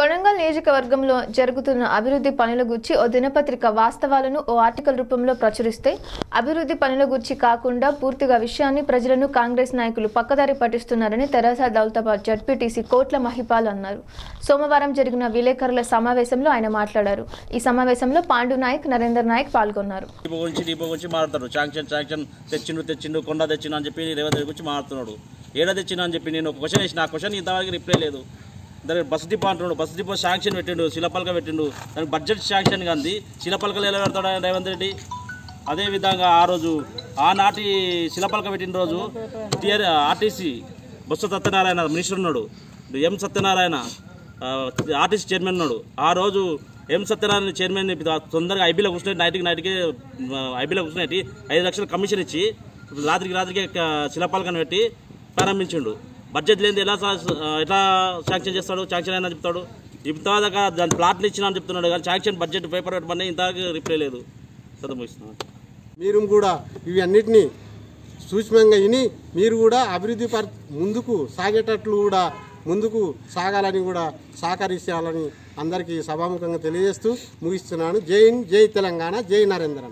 కొడంగల్ నియోజకవర్గంలో జరుగుతున్న అభివృద్ధి పనుల గురించి ఓ దినపత్రిక వాస్తవాలను ఓ ఆర్టికల్ రూపంలో ప్రచురిస్తే అభివృద్ధి పనుల గురించి కాకుండా పూర్తిగా విషయాన్ని ప్రజలను కాంగ్రెస్ నాయకులు పక్కదారి పట్టిస్తున్నారని తెరాస దౌలతాబాద్ జడ్పీటీసీ కోట్ల మహిపాల్ అన్నారు. సోమవారం జరిగిన విలేకరుల సమావేశంలో ఆయన మాట్లాడారు. ఈ సమావేశంలో పాండు నాయక్ నరేందర్ నాయక్ పాల్గొన్నారు. తెచ్చిండు తెచ్చిండు కొండ తెచ్చిండు అని చెప్పి రేవంత్ గురించి మాట్లాడుతున్నాడు. అని చెప్పి నేను ఒక క్వశ్చన్ వేసిన. ఆ క్వశ్చన్ ఇంతవరకు రిప్లై లేదు. దానికి బస్ డిపో అంటున్నాడు. బస్ డిపో శాంక్షన్ పెట్టిండు శిలపలక పెట్టిండు. దానికి బడ్జెట్ శాంక్షన్ కంది శిలపలకలు ఎలా పెడతాడు రేవంత్ రెడ్డి? అదేవిధంగా ఆ రోజు ఆనాటి శిలపలక పెట్టిన రోజు T R RTC Botsa Satyanarayana minister ఉన్నాడు. ఎం సత్యనారాయణ ఆర్టీసీ చైర్మన్ ఉన్నాడు. ఆ రోజు ఎం సత్యనారాయణ చైర్మన్ తొందరగా ఐబీలో కూర్చుని నైట్కి నైట్కి ఐబీలో కూర్చునేటి ఐదు లక్షల కమిషన్ ఇచ్చి రాత్రికి రాత్రికి శిలపాలకను పెట్టి ప్రారంభించిండు. బడ్జెట్ లేని ఎలా సా- ఎట్లా శాంక్షన్ చేస్తాడు శాంక్షన్ అయినా చెప్తాడు. ఇంతదాకా దాని ప్లాట్లు ఇచ్చినా అని చెప్తున్నాడు కానీ శాంక్షన్ బడ్జెట్ పేపర్ పెట్టమని ఇంతవరకు రిప్లై లేదు. చదువుతున్నాను మీరు కూడా ఇవి సూక్ష్మంగా విని మీరు కూడా అభివృద్ధి పర ముందుకు సాగేటట్లు కూడా ముందుకు సాగాలని కూడా సహకరించాలని అందరికీ సభాముఖంగా తెలియజేస్తూ ముగిస్తున్నాను. జై హింద్ జై తెలంగాణ జై నరేంద్ర